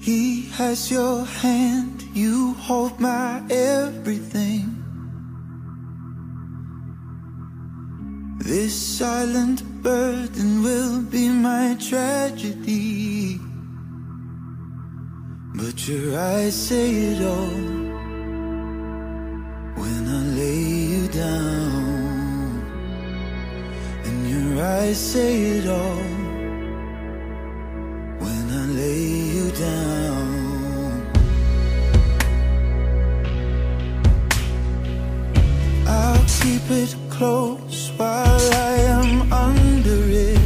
He has your hand, you hold my everything. This silent burden will be my tragedy. But your eyes say it all when I lay you down. And your eyes say it all it close while I am under it.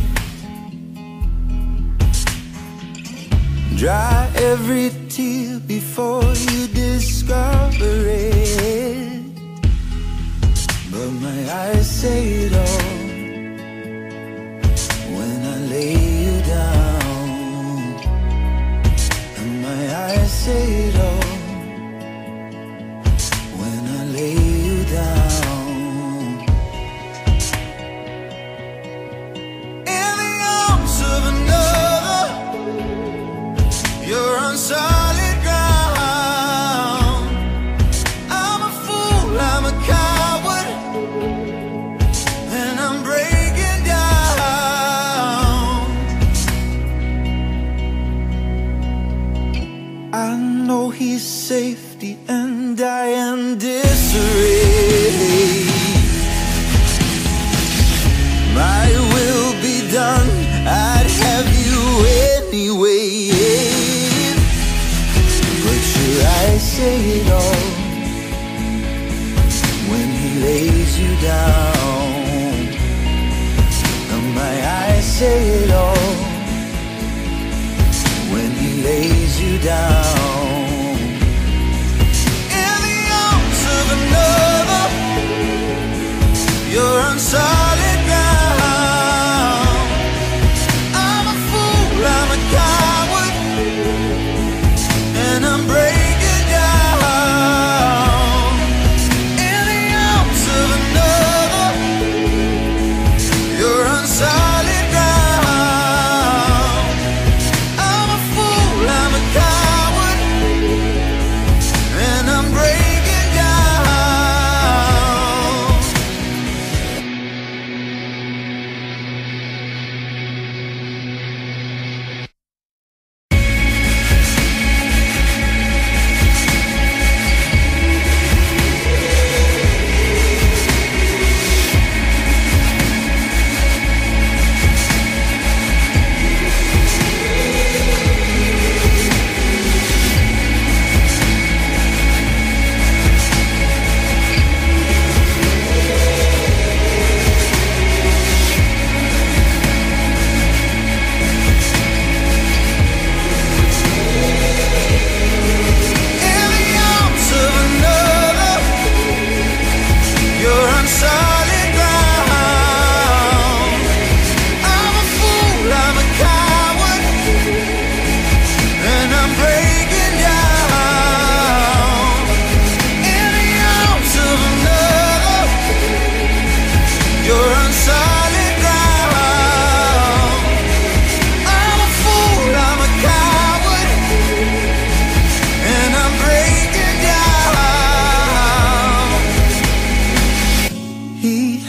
Dry every tear before you discover it. Safety, and I am disarray. My will be done. I'd have you anyway. But your eyes say it all when he lays you down. And my eyes say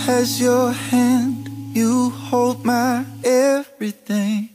has your hand, you hold my everything.